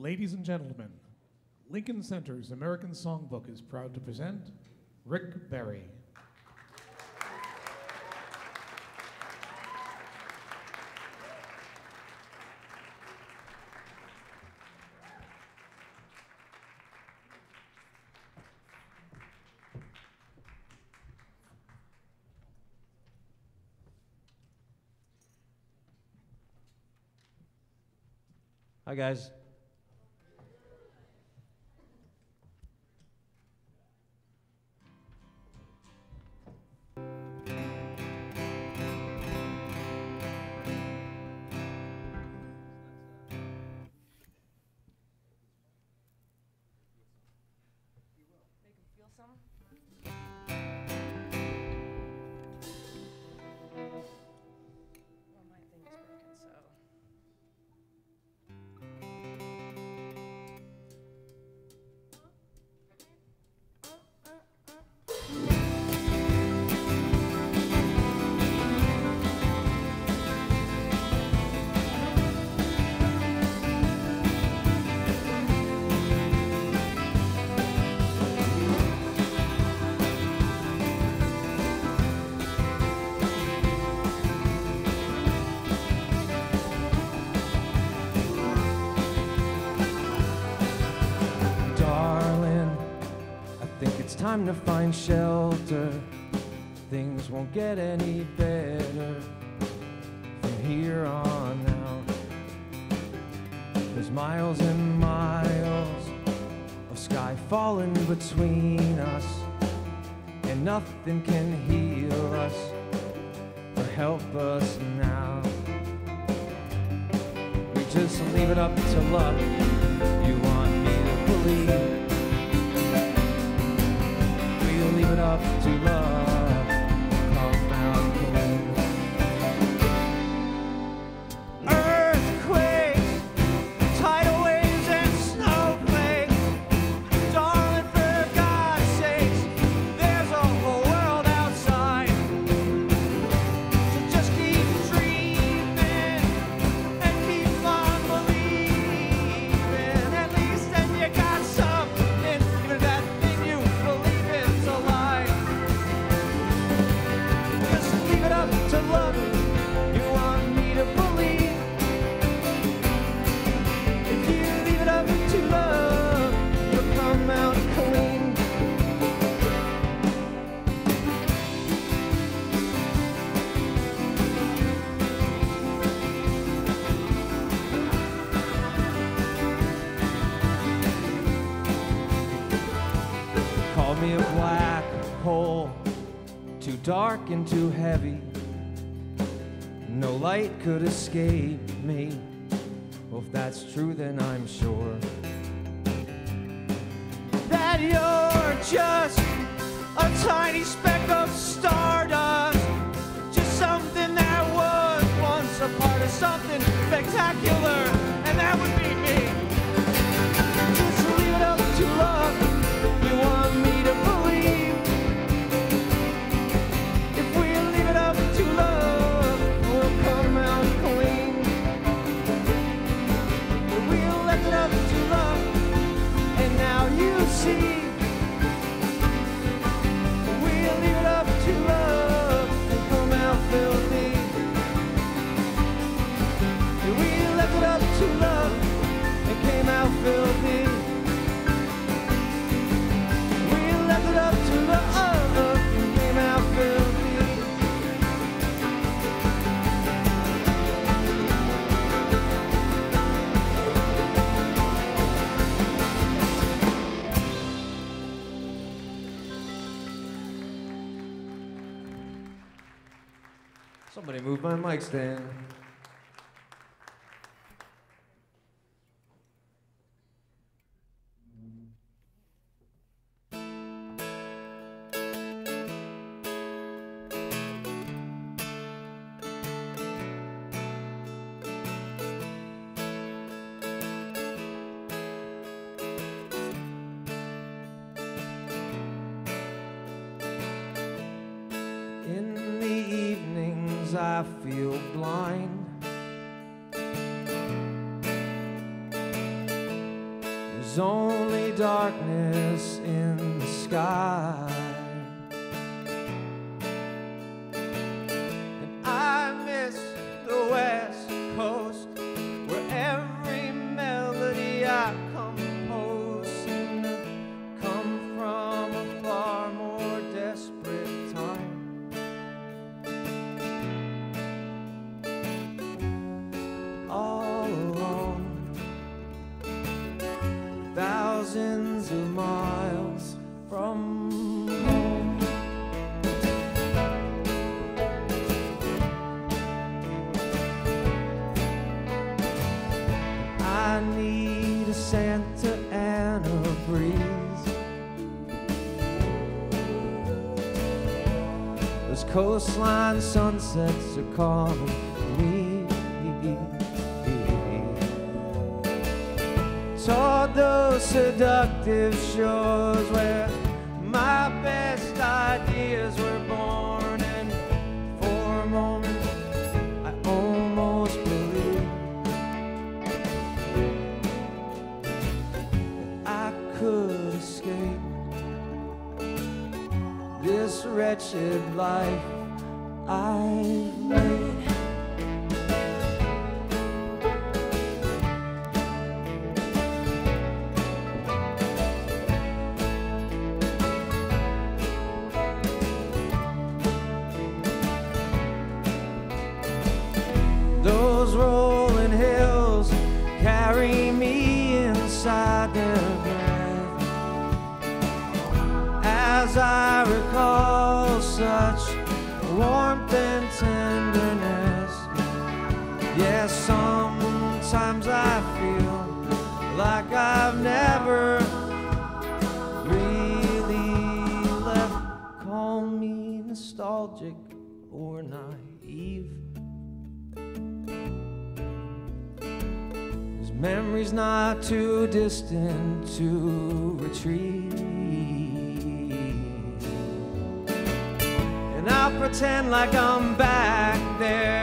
Ladies and gentlemen, Lincoln Center's American Songbook is proud to present Rick Barry. Hi, guys. find shelter. Things won't get any better from here on out. There's miles and miles of sky falling between us, and nothing can heal us or help us now. We just leave it up to luck. could escape me. Well, if that's true, then I'm sure Este, days I feel blind. There's only darkness in the sky. memories not too distant to retrieve. And I'll pretend like I'm back there.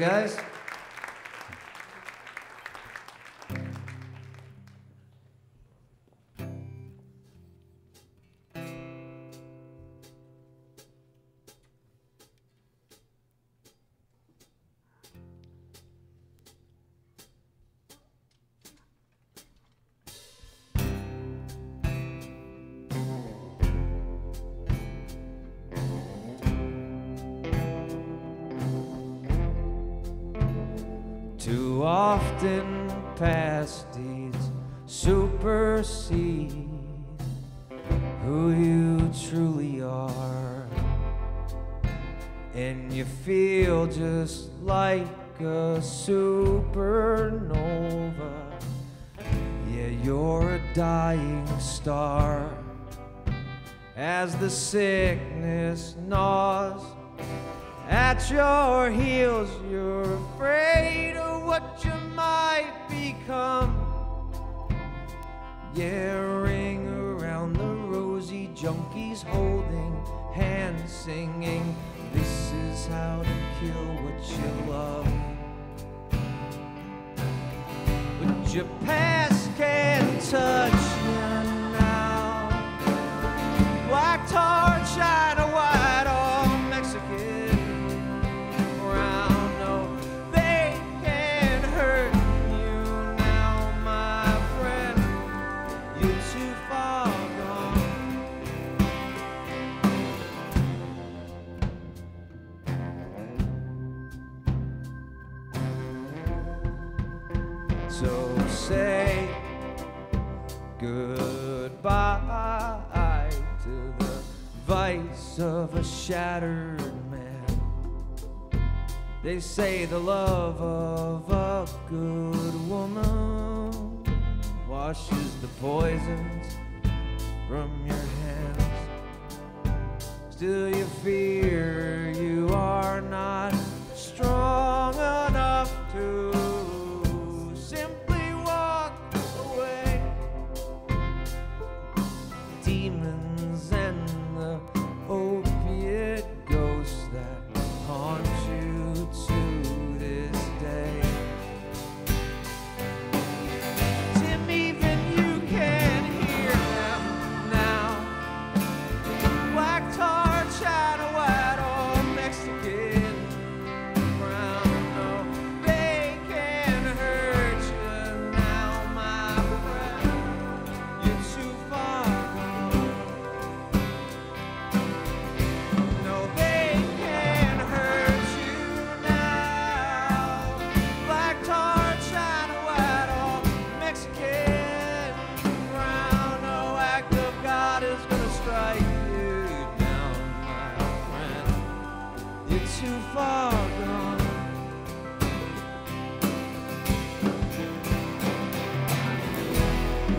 guys. at your heels. You're afraid of what you might become. Yeah, ring around the rosy junkies holding hands singing. This is how to kill what you love. But your past can't touch. Goodbye to the vice of a shattered man. They say the love of a good woman washes the poisons from your hands. Still, you fear you are not strong enough to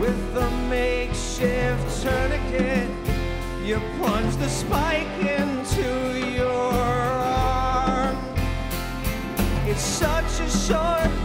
With a makeshift tourniquet, you plunge the spike into your arm. It's such a short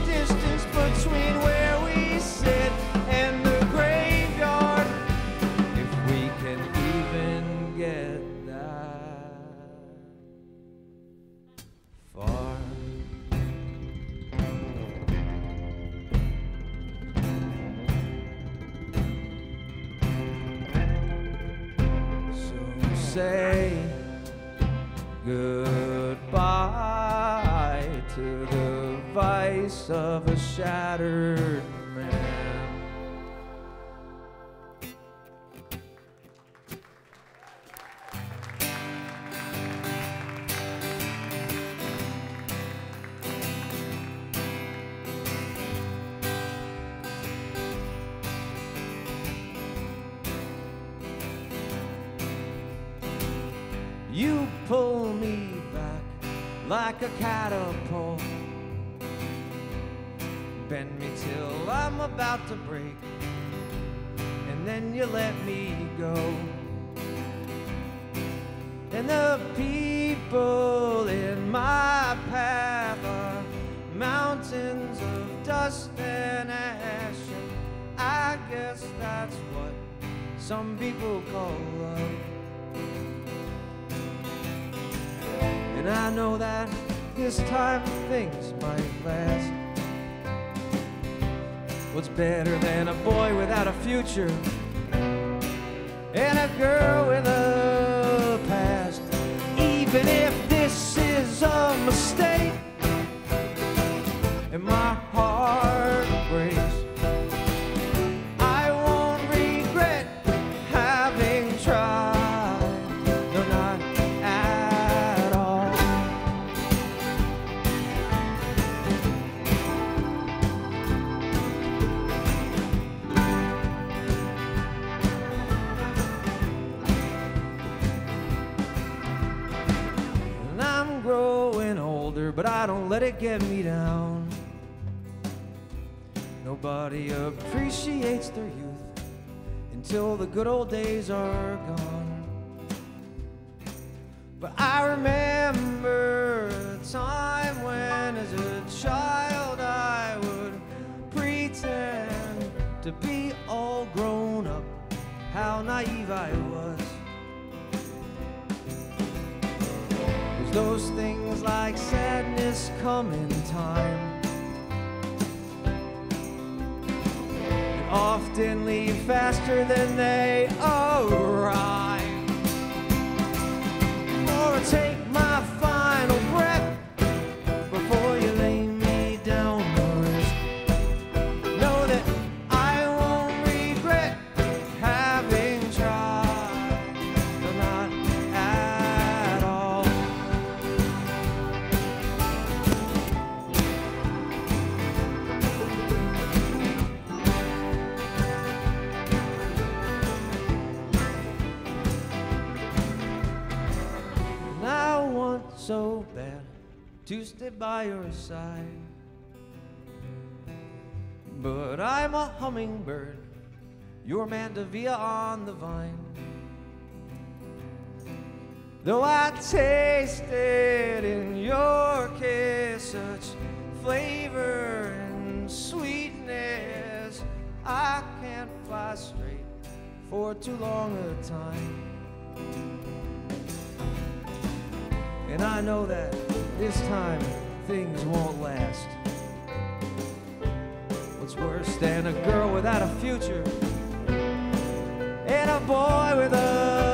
of a shattered man. You pull me back like a catapult. I'm about to break, and then you let me go. And the people in my path are mountains of dust and ash. And I guess that's what some people call love. And I know that this time things might last. What's better than a boy without a future and a girl with a past? Even if this is a mistake and my heart but I don't let it get me down. Nobody appreciates their youth until the good old days are gone. But I remember a time when, as a child, I would pretend to be all grown up. How naive I was. Those things like sadness come in time. and Often leave faster than they arrive. Or take my final so bad to stay by your side. But I'm a hummingbird, your mandevilla on the vine. Though I tasted in your kiss such flavor and sweetness, I can't fly straight for too long a time. And I know that this time things won't last. What's worse than a girl without a future and a boy with a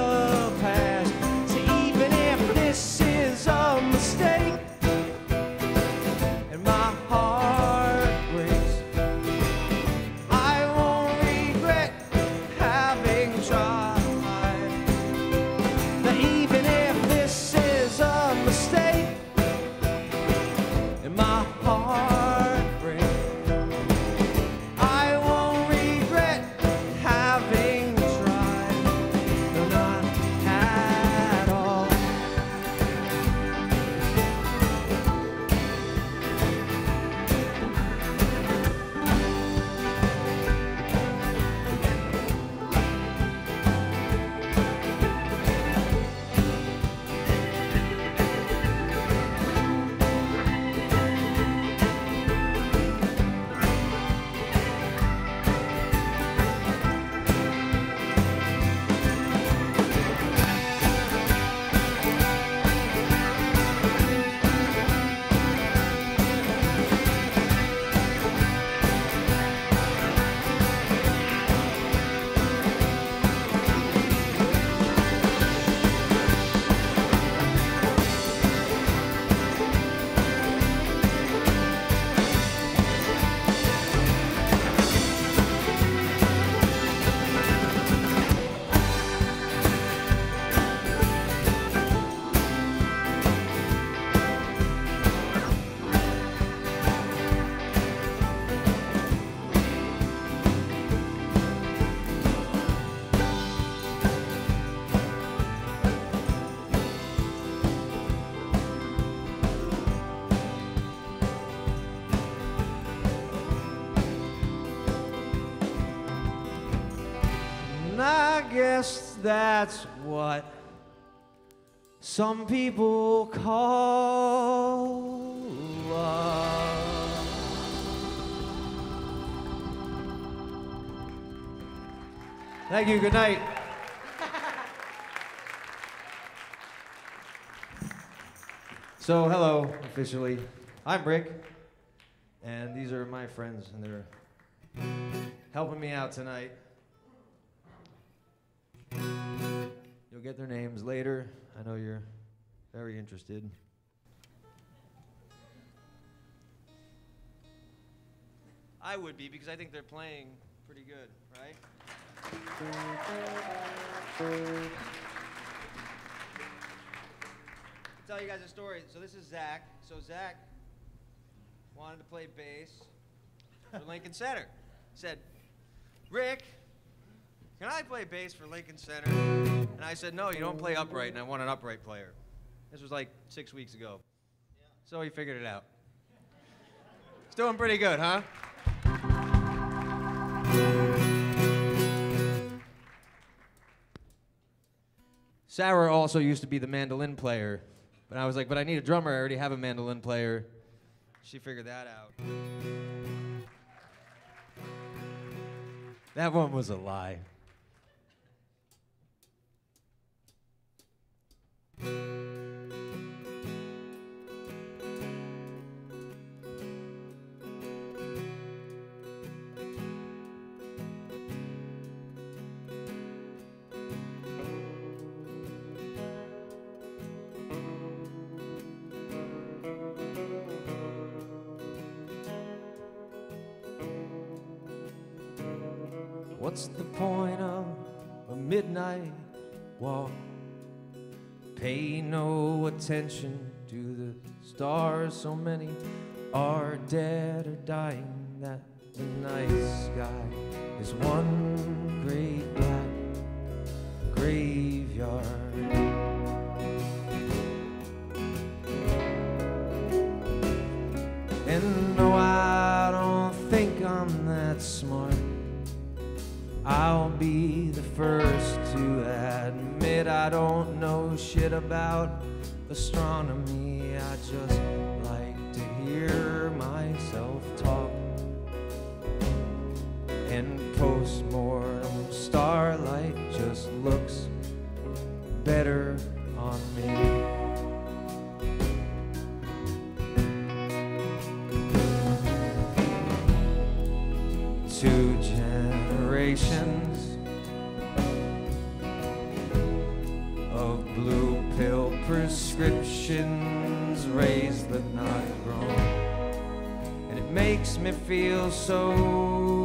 some people call love. Thank you. Good night. So, hello, officially. I'm Rick, and these are my friends, and they're helping me out tonight. You'll get their names later. I know you're very interested. I would be because I think they're playing pretty good, right? Tell you guys a story. So this is Zach. So Zach wanted to play bass for Lincoln Center. Said, Rick, can I play bass for Lincoln Center? And I said, no, you don't play upright, and I want an upright player. This was like six weeks ago. So he figured it out. It's doing pretty good, huh? Sarah also used to be the mandolin player, but I was like, but I need a drummer. I already have a mandolin player. She figured that out. That one was a lie. What's the point of a midnight walk? Pay no attention to the stars. So many are dead or dying that the night sky is one I don't know shit about astronomy. I just like to hear makes me feel so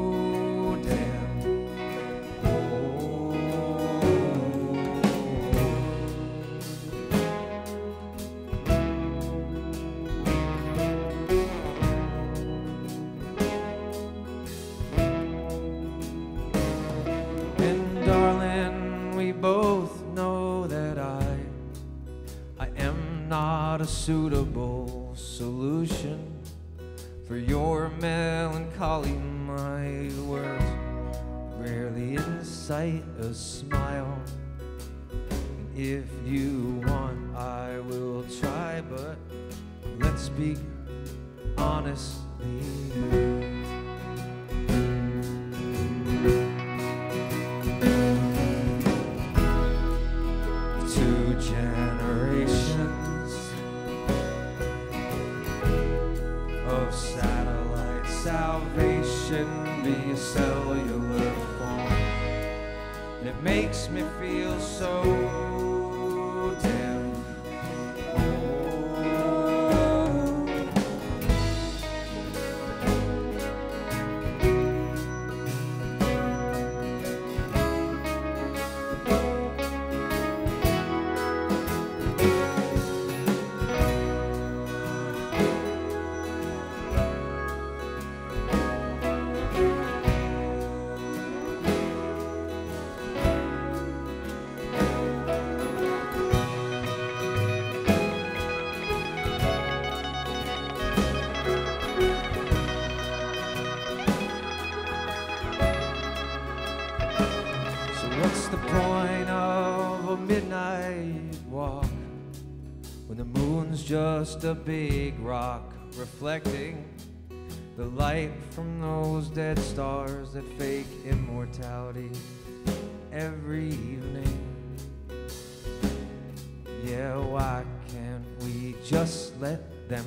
just a big rock reflecting the light from those dead stars that fake immortality every evening? Yeah, why can't we just let them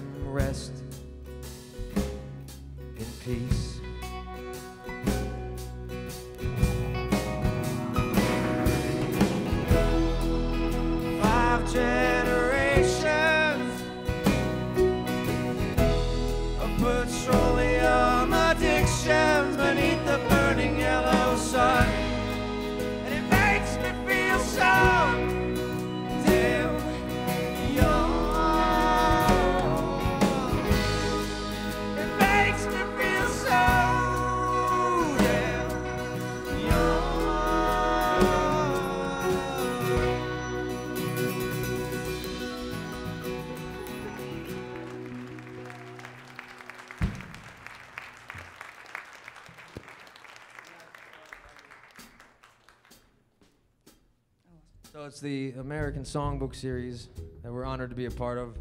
the American Songbook series that we're honored to be a part of.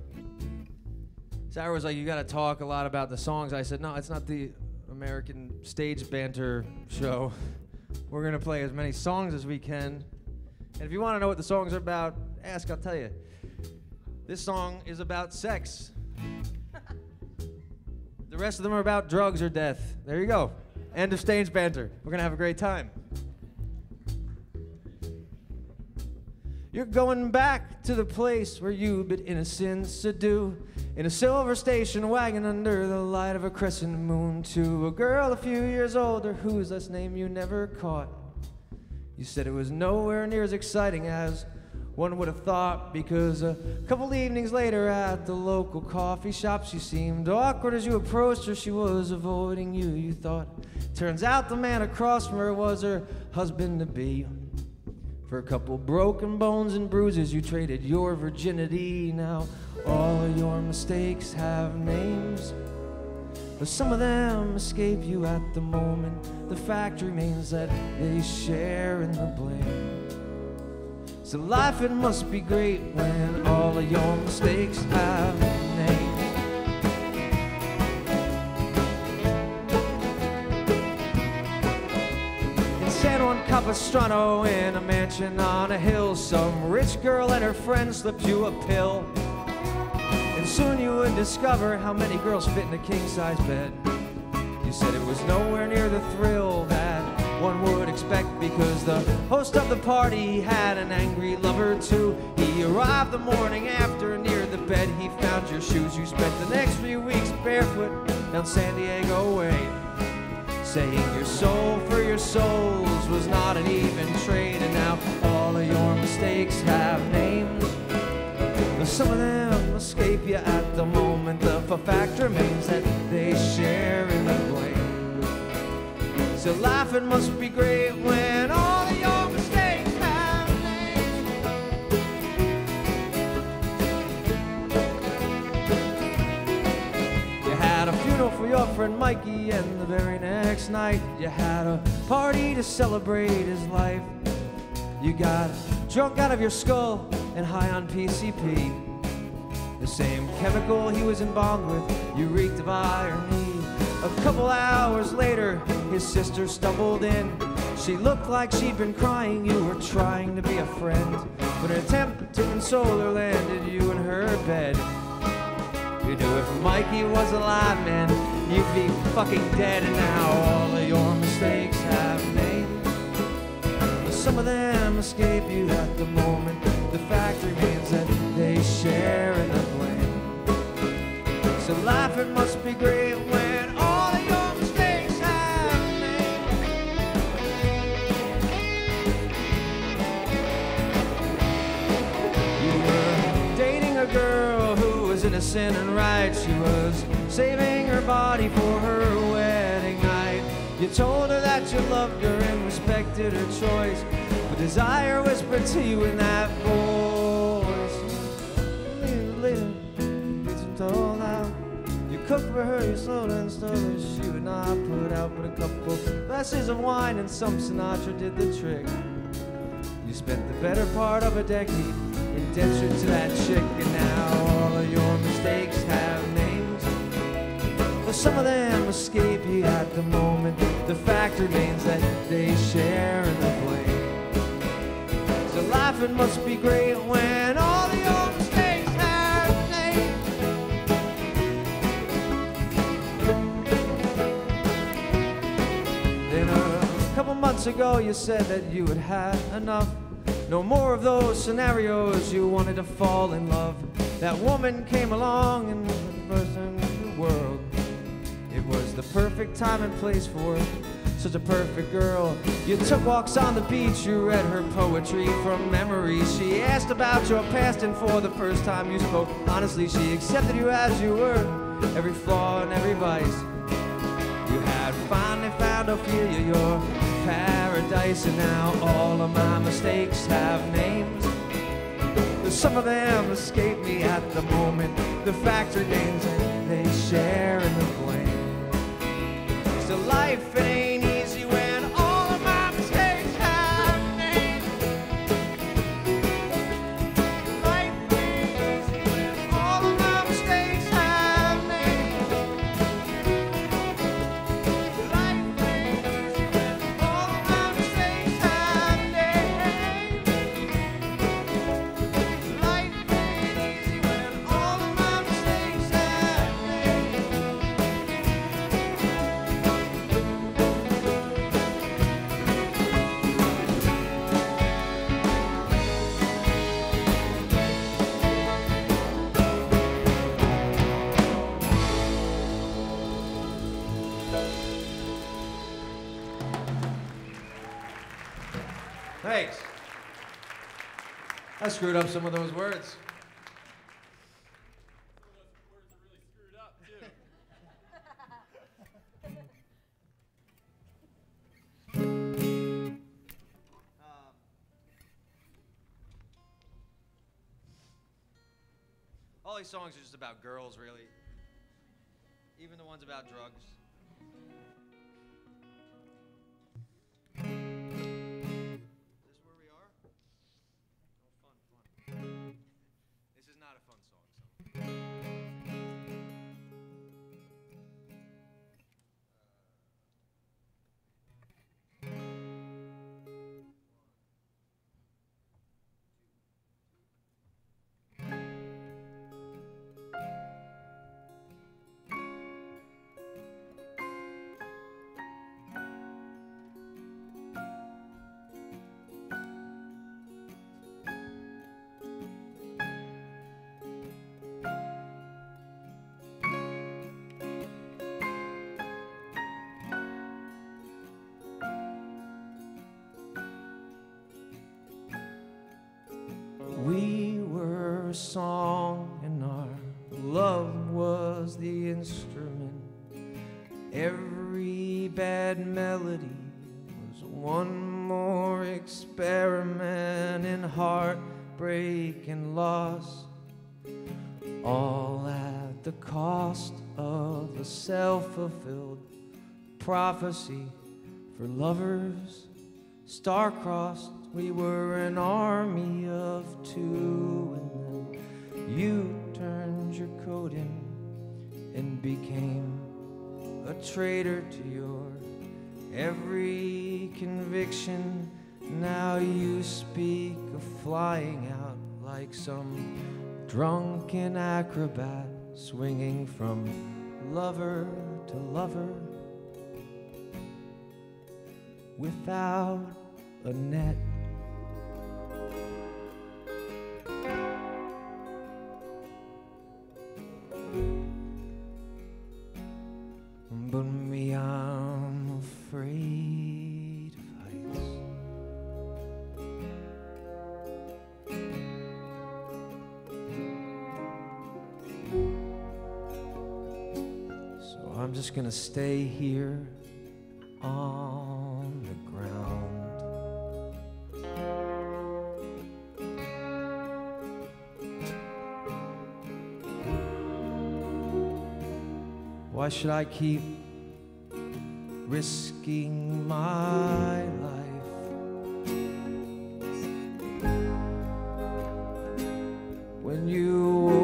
Sarah was like, "You got to talk a lot about the songs." I said, "No, it's not the American stage banter show. We're gonna play as many songs as we can, and if you want to know what the songs are about, ask. I'll tell you. This song is about sex. the rest of them are about drugs or death. There you go. End of stage banter. We're gonna have a great time." You're going back to the place where you bid innocence adieu in a silver station wagon under the light of a crescent moon to a girl a few years older whose last name you never caught. You said it was nowhere near as exciting as one would have thought because a couple evenings later at the local coffee shop she seemed awkward as you approached her. She was avoiding you you thought. Turns out the man across from her was her husband to be for a couple broken bones and bruises, you traded your virginity. Now all of your mistakes have names. But some of them escape you at the moment. The fact remains that they share in the blame. So life it must be great when all of your mistakes have names. Capistrano, in a mansion on a hill, some rich girl and her friend slipped you a pill. And soon you would discover how many girls fit in a king size bed. You said it was nowhere near the thrill that one would expect because the host of the party had an angry lover too. He arrived the morning after near the bed he found your shoes. You spent the next few weeks barefoot down San Diego way. Saying your soul for your souls was not an even trade, and now all of your mistakes have names. Some of them escape you at the moment. The fact remains that they share in the blame. So laughing must be great when all friend Mikey, and the very next night you had a party to celebrate his life. You got drunk out of your skull and high on PCP. The same chemical he was embalmed with, you reeked of irony. A couple hours later, his sister stumbled in. She looked like she'd been crying, you were trying to be a friend. But an attempt to console her landed you in her bed. You knew if Mikey was alive, man, you'd be fucking dead. And now all of your mistakes have names. Some of them escape you at the moment. The fact remains that they share in the blame. So life it must be great when all of your mistakes have names. You were dating a girl who was innocent and right. She was saving her body for her wedding night. You told her that you loved her and respected her choice. But desire whispered to you in that voice. Later, gets told out. You cooked for her, you sold and stole. She would not put out but a couple glasses of wine and some Sinatra did the trick. You spent the better part of a decade indentured to that chick, and now all of your mistakes have. But some of them escape you at the moment. The fact remains that they share in the blame. So it must be great when all of your mistakes have names. Then a couple months ago you said that you had had enough. No more of those scenarios you wanted to fall in love. That woman came along and was the perfect time and place for such a perfect girl. You took walks on the beach, you read her poetry from memory. She asked about your past, and for the first time you spoke honestly, she accepted you as you were, every flaw and every vice. You had finally found Ophelia, your paradise, and now all of my mistakes have names. Some of them escape me at the moment. The fact remains that they share in the life it ain't screwed up some of those words. All these songs are just about girls, really. even the ones about drugs. Melody was one more experiment in heartbreak and loss. All at the cost of a self fulfilled prophecy for lovers star-crossed we were an army of two and then you turned your coat in and became a traitor to your every conviction now you speak of flying out like some drunken acrobat swinging from lover to lover without a net. Should I keep risking my life? When you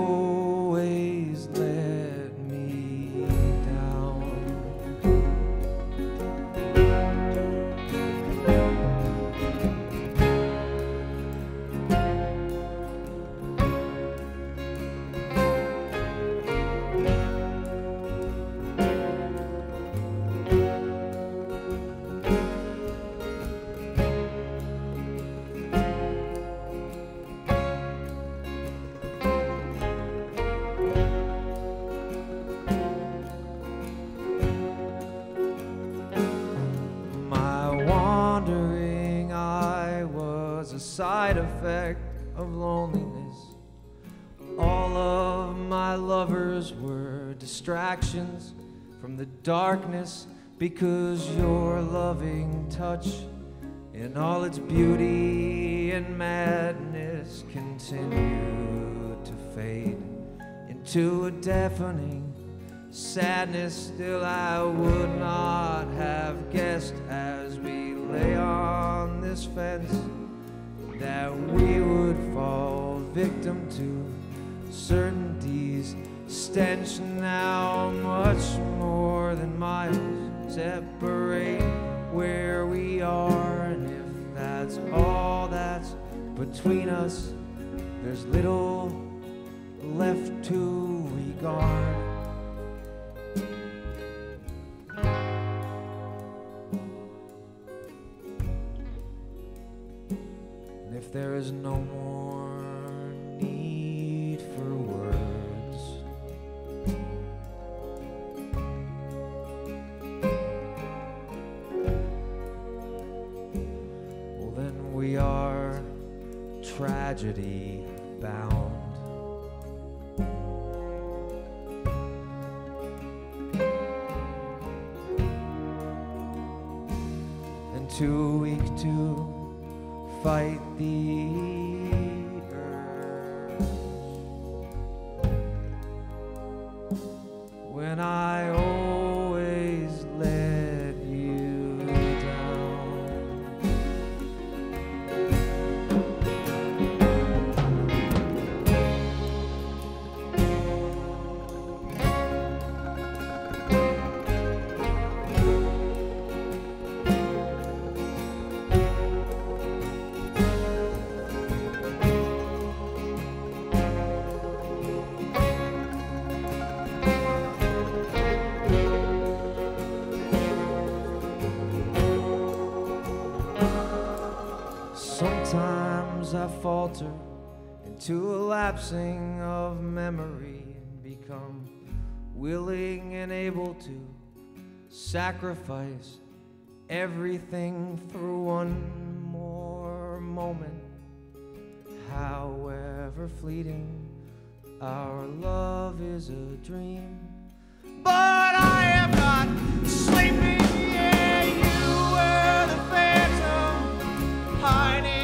the darkness because your loving touch in all its beauty and madness continued to fade into a deafening sadness still I would not have guessed as we lay on this fence that we would fall victim to certainties stench now much more than miles separate where we are. And if that's all that's between us there's little left to regard. If there is no more When I into lapsing of memory and become willing and able to sacrifice everything for one more moment. However fleeting, our love is a dream. But I am not sleeping. Yeah, you were the phantom hiding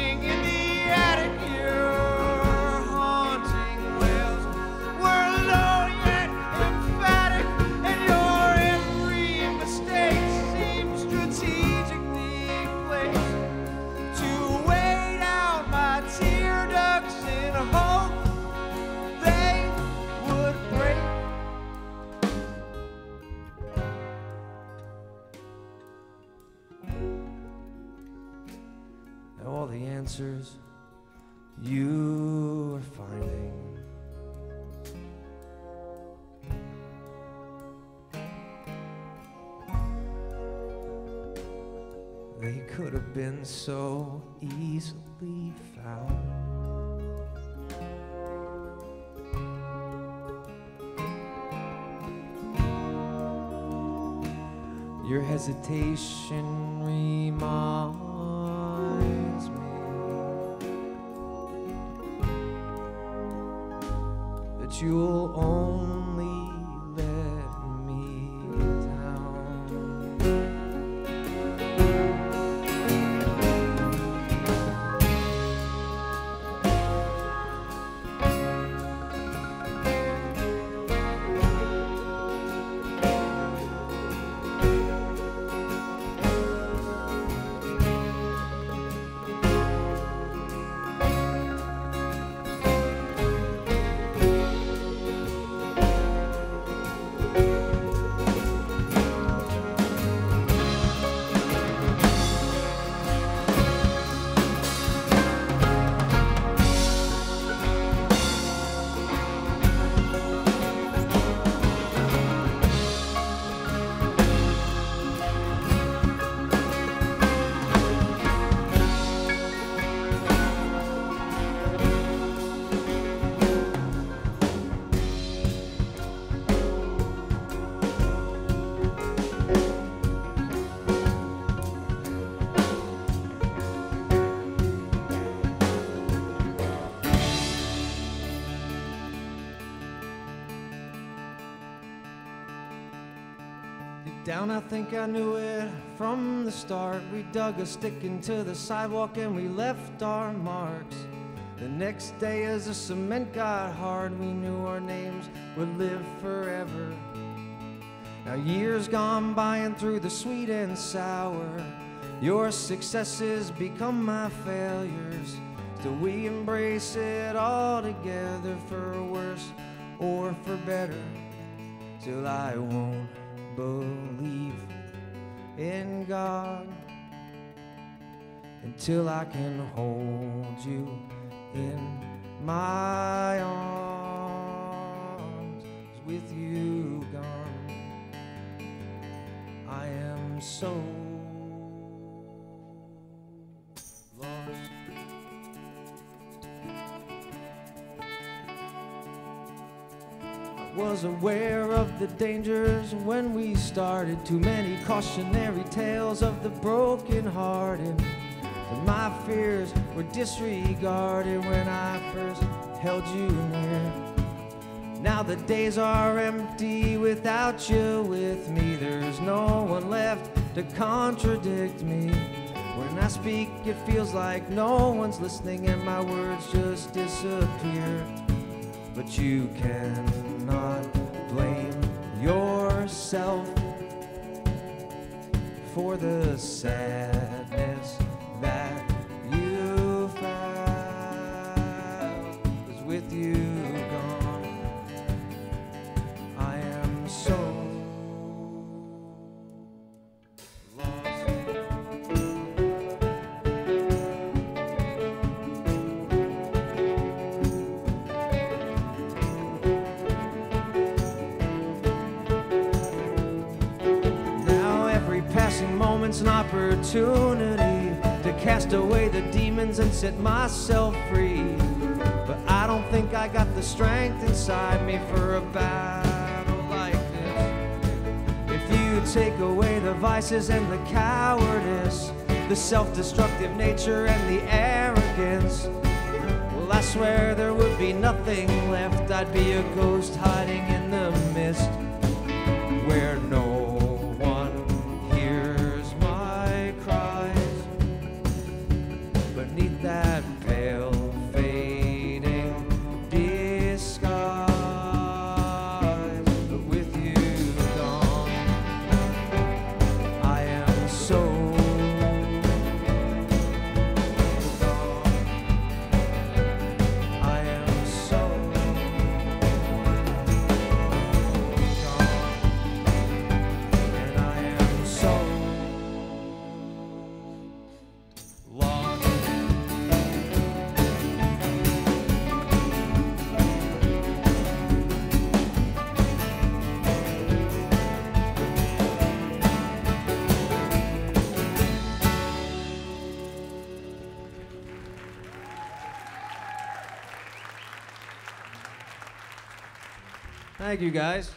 answers you are finding. They could have been so easily found. Your hesitation reminds you'll only down, I think I knew it from the start. We dug a stick into the sidewalk and we left our marks. The next day, as the cement got hard, we knew our names would live forever. Now, years gone by and through the sweet and sour, your successes become my failures. Still, we embrace it all together for worse or for better. Till I won't believe in God until I can hold you in my arms. With you gone, I am so lost. Was aware of the dangers when we started. Too many cautionary tales of the broken hearted. And my fears were disregarded when I first held you near. Now the days are empty without you with me. There's no one left to contradict me. When I speak, it feels like no one's listening and my words just disappear. But you blame yourself for the sadness demons and set myself free. But I don't think I got the strength inside me for a battle like this. If you take away the vices and the cowardice, the self destructive nature and the arrogance, well, I swear there would be nothing left. I'd be a ghost hiding in the mist where no Thank you, guys.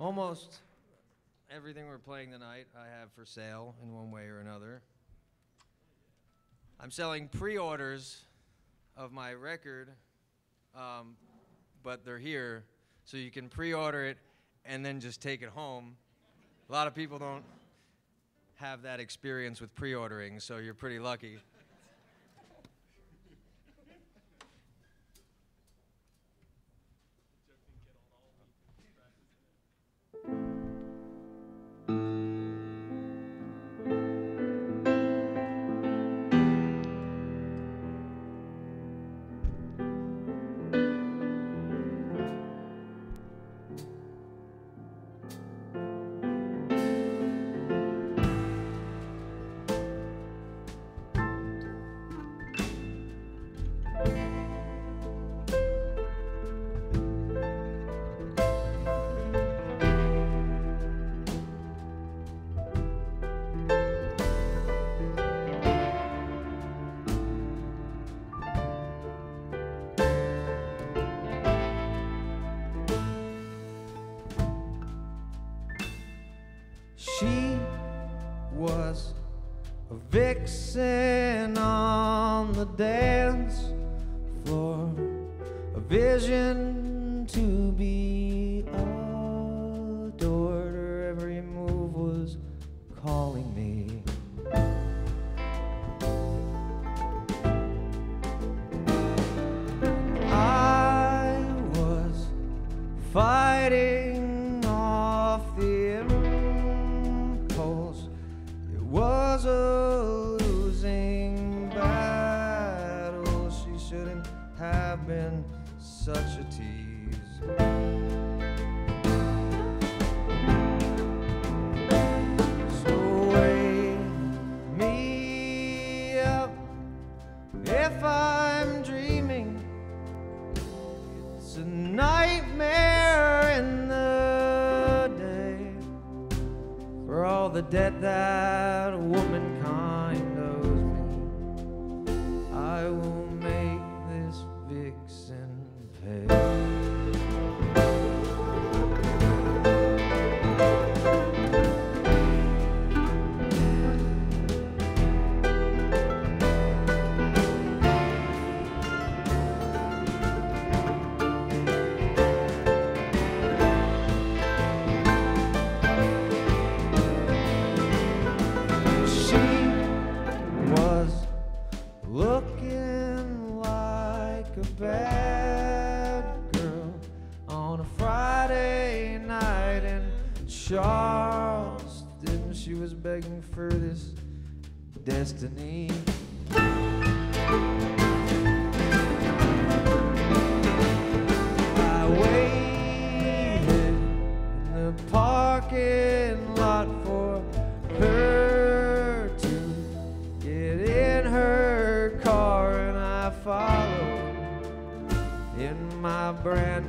Almost everything we're playing tonight I have for sale in one way or another. I'm selling pre orders of my record, um, but they're here, so you can pre order it and then just take it home. A lot of people don't have that experience with pre ordering, so you're pretty lucky. For all the debt that womankind bad girl on a Friday night in Charleston. She was begging for this destiny. Brand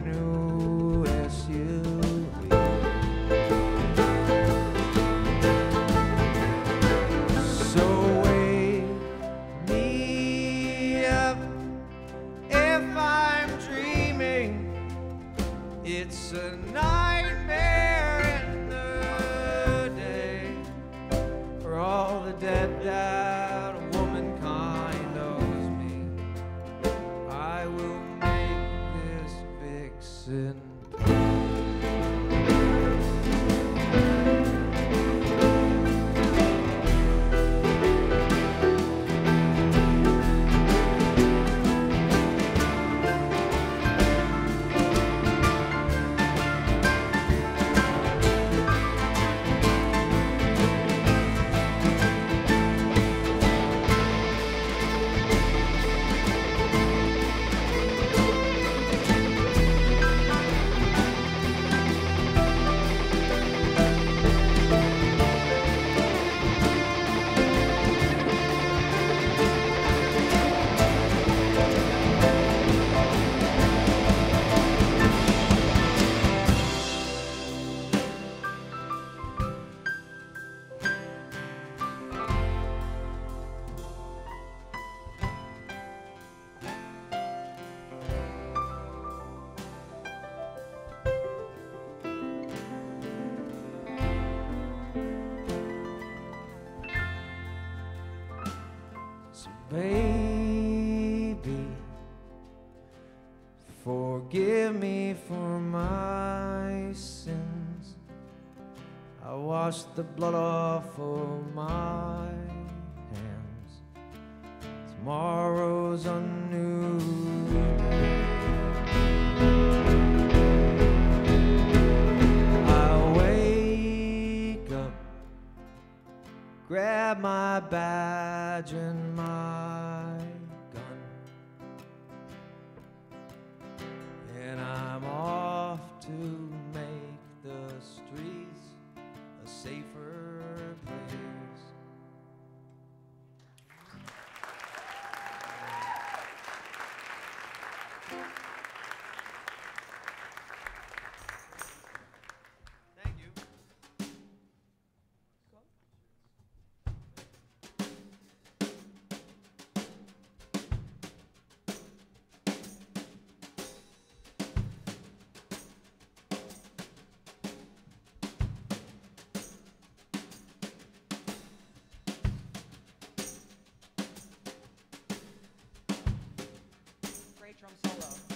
drum solo.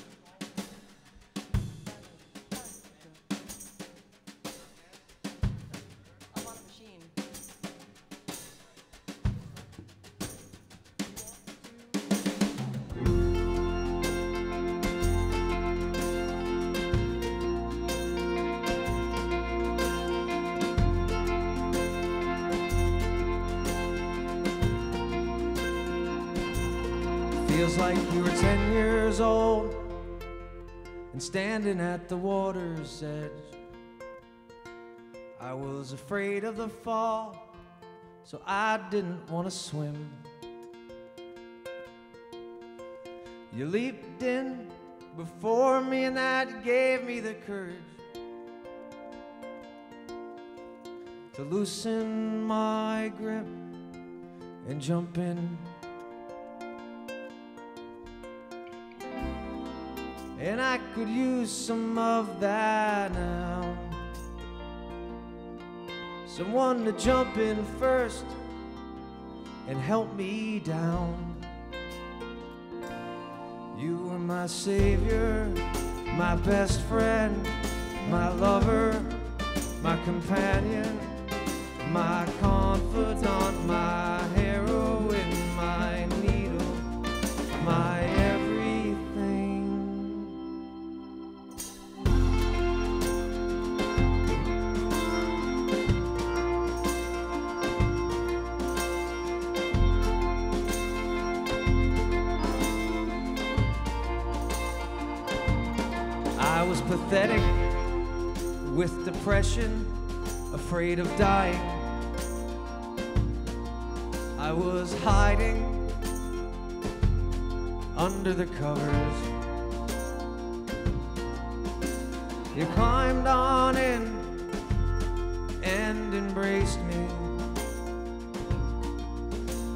Feels like we were 10 years old and standing at the water's edge. I was afraid of the fall, so I didn't want to swim. You leaped in before me, and that gave me the courage to loosen my grip and jump in. And I could use some of that now. Someone to jump in first and help me down. You were my savior, my best friend, my lover, my companion, my confidant, my pathetic with depression, afraid of dying. I was hiding under the covers. You climbed on in and embraced me.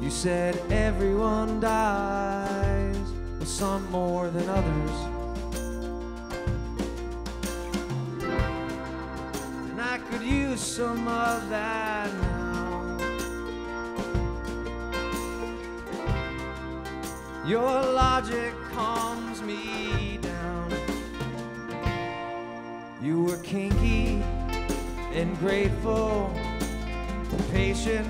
You said everyone dies, but some more than others. Some of that now. Your logic calms me down. You were kinky and grateful, patient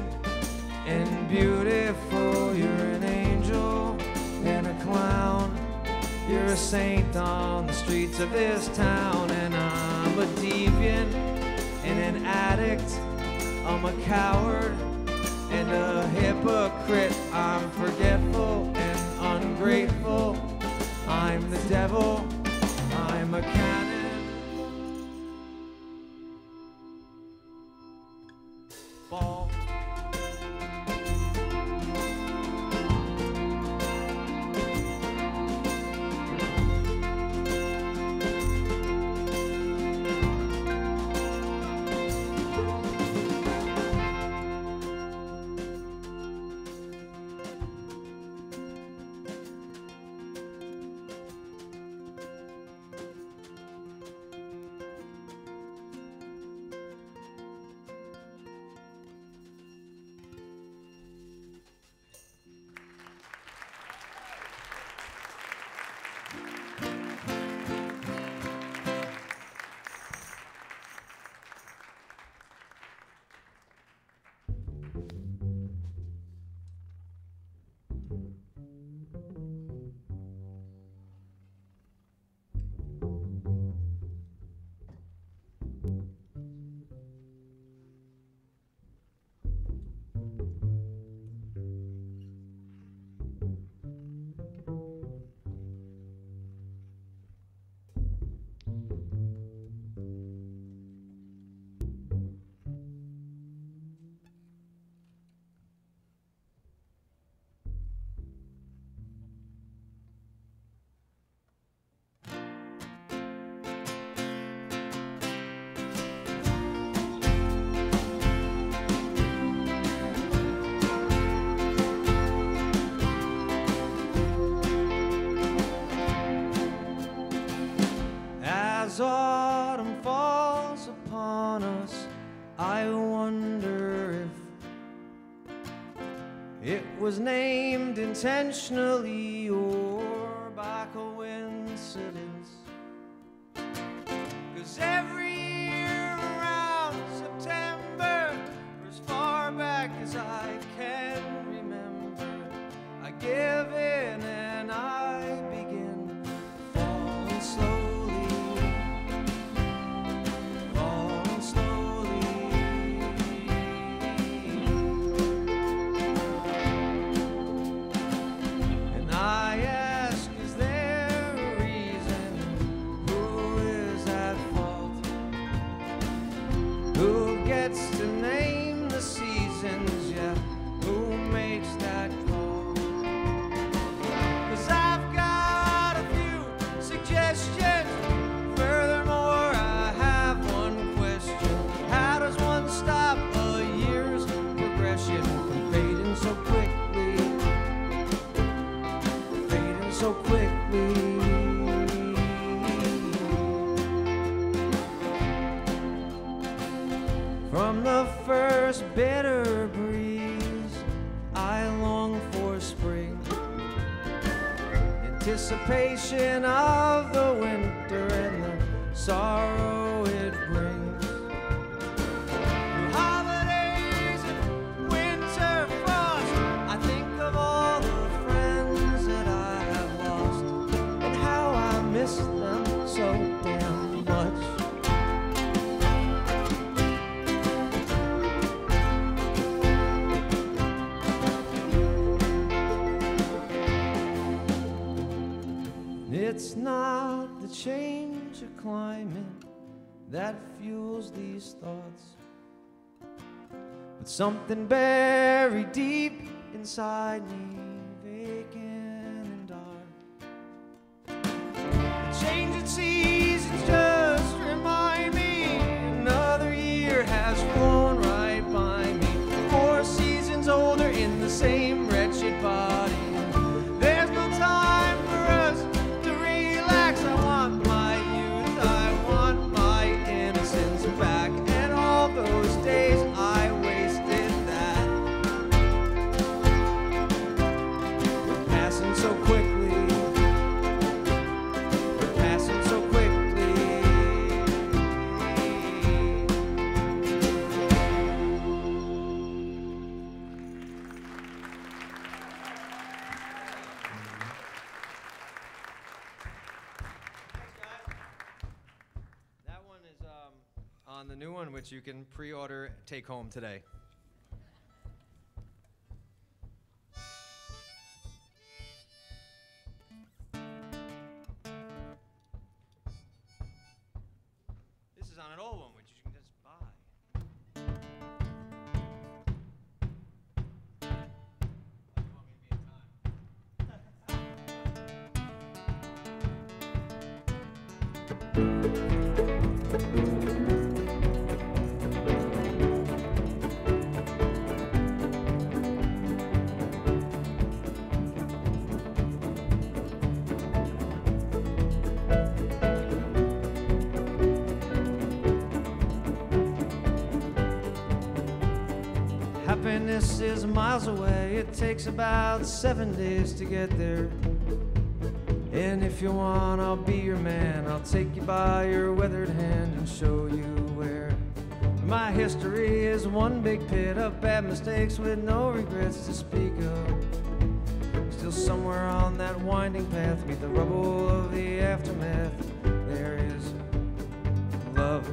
and beautiful. You're an angel and a clown. You're a saint on the streets of this town, and I'm a deviant an addict. I'm a coward and a hypocrite. I'm forgetful and ungrateful. I'm the devil. I'm a cannon. Was named intentionally Anticipation that fuels these thoughts, but something buried deep inside me, vacant and dark. The changing seasons just remind me another year has flown right by me. Four seasons older in the same new one, which you can pre-order, take home today. Miles away. It takes about seven days to get there. And if you want, I'll be your man. I'll take you by your weathered hand and show you where. My history is one big pit of bad mistakes with no regrets to speak of. Still somewhere on that winding path, meet the rubble of the aftermath. There is love.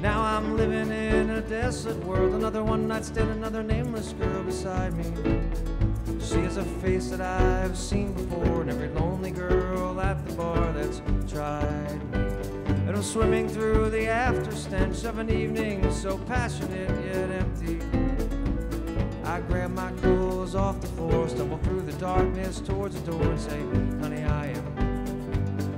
Now I'm living in desolate world. Another one night stand, another nameless girl beside me. She has a face that I've seen before, and every lonely girl at the bar that's tried. And I'm swimming through the after stench of an evening so passionate yet empty. I grab my clothes off the floor, stumble through the darkness towards the door, and say, Honey, I am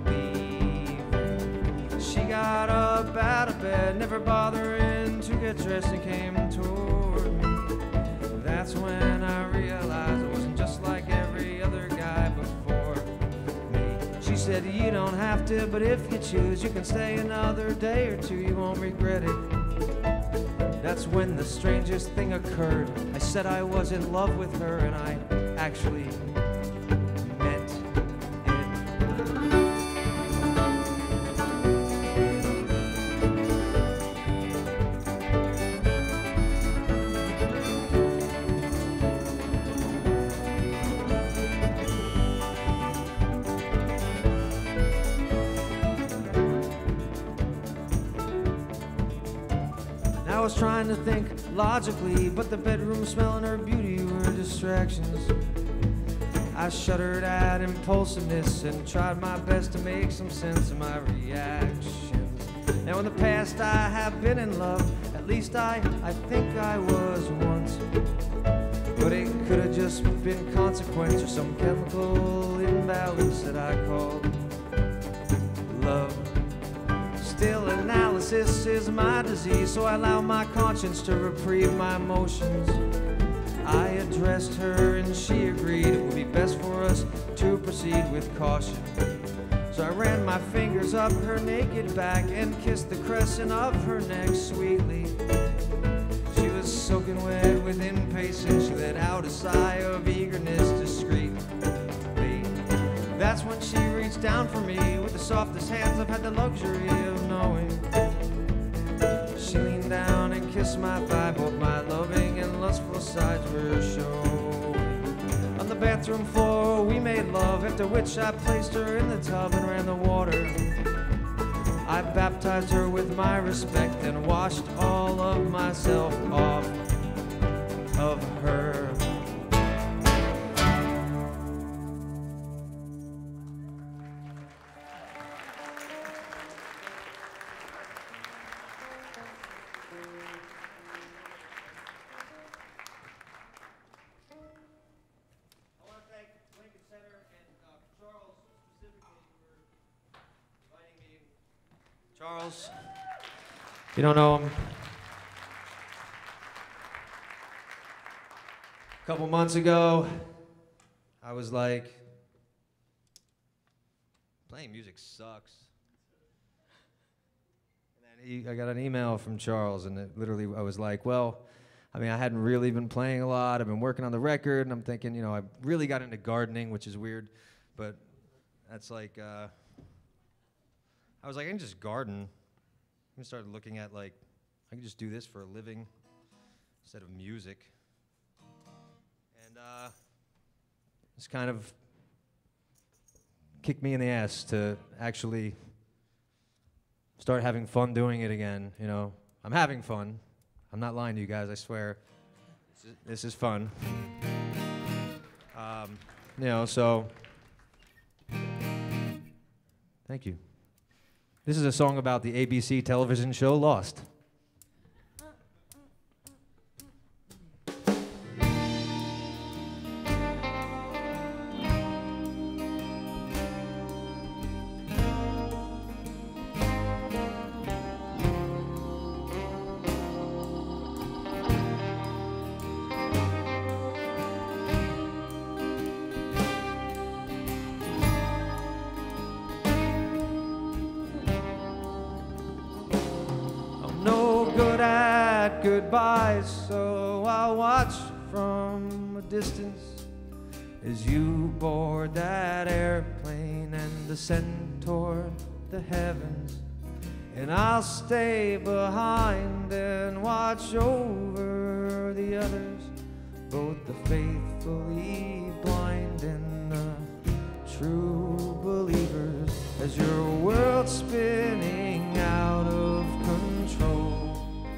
leaving. She got up out of bed, never bothering to get dressed, and came toward me. That's when I realized it wasn't just like every other guy before me. She said, You don't have to, but if you choose, you can stay another day or two, you won't regret it. That's when the strangest thing occurred. I said I was in love with her, and I actually trying to think logically, but the bedroom smell and her beauty were distractions. I shuddered at impulsiveness and tried my best to make some sense of my reactions. Now, in the past, I have been in love. At least I, I think I was once. But it could have just been consequence or some chemical imbalance that I called analysis is my disease, so I allow my conscience to reprieve my emotions. I addressed her and she agreed it would be best for us to proceed with caution. So I ran my fingers up her naked back and kissed the crescent of her neck sweetly. She was soaking wet with impatience. She let out a sigh of eagerness discreetly. That's when she reached down for me with the softest hands I've had the luxury of knowing. Kissed my thigh. Both my loving and lustful sides were showing. On the bathroom floor, we made love, after which I placed her in the tub and ran the water. I baptized her with my respect and washed all of myself off of her. Charles, if you don't know him, a couple months ago, I was like, playing music sucks. And then he, I got an email from Charles, and it literally, I was like, well, I mean, I hadn't really been playing a lot. I've been working on the record, and I'm thinking, you know, I really got into gardening, which is weird, but that's like, uh, I was like, I can just garden. I started looking at like, I can just do this for a living instead of music. And uh, it's kind of kicked me in the ass to actually start having fun doing it again. You know, I'm having fun. I'm not lying to you guys. I swear. This is, this is fun. Um, you know, so thank you. This is a song about the ABC television show Lost. And toward the heavens. And I'll stay behind and watch over the others, both the faithfully blind and the true believers, as your world's spinning out of control.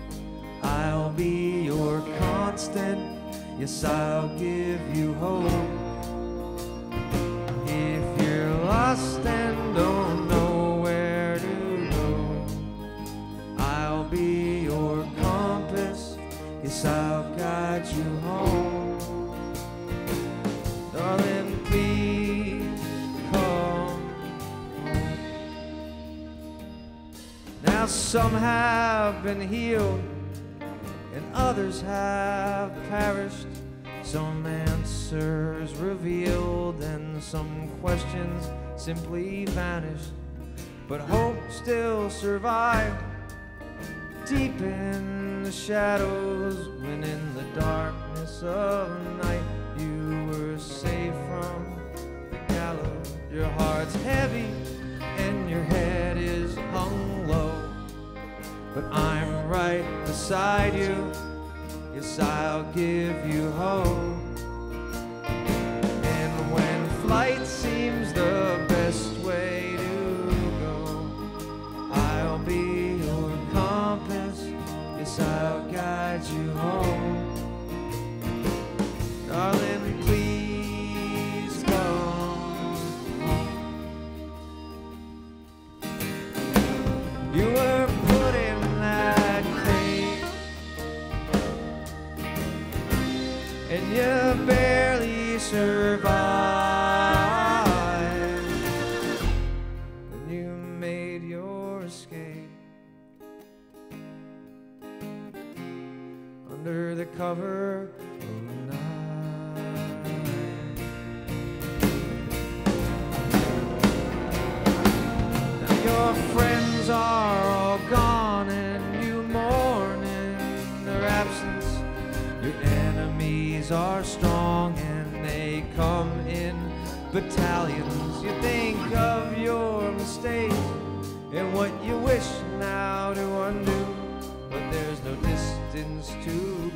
I'll be your constant, yes, I'll give you hope. Some have been healed and others have perished. Some answers revealed and some questions simply vanished. But hope still survived deep in the shadows when in the darkness of night you were safe from the gallows. Your heart's heavy and your head is hung. But I'm right beside you. Yes, I'll give you hope. Cover of oh, night. Now your friends are all gone and you mourn in their absence. Your enemies are strong and they come in battalions. You think of your mistakes and what you wish now to undo. But there's no distance too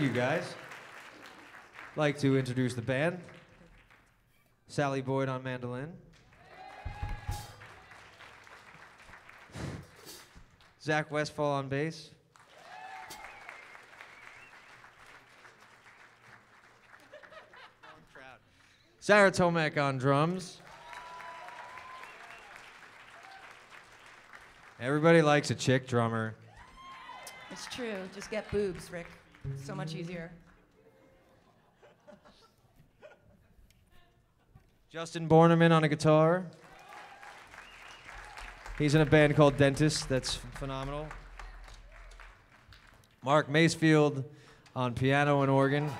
Thank you, guys. Like to introduce the band. Sally Boyd on mandolin. Zach Westfall on bass. Sarah Tomek on drums. Everybody likes a chick drummer. It's true. Just get boobs, Rick. So much easier. Justin Borneman on a guitar. He's in a band called Dentist. That's phenomenal. Mark Macefield on piano and organ.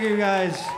Thank you, guys.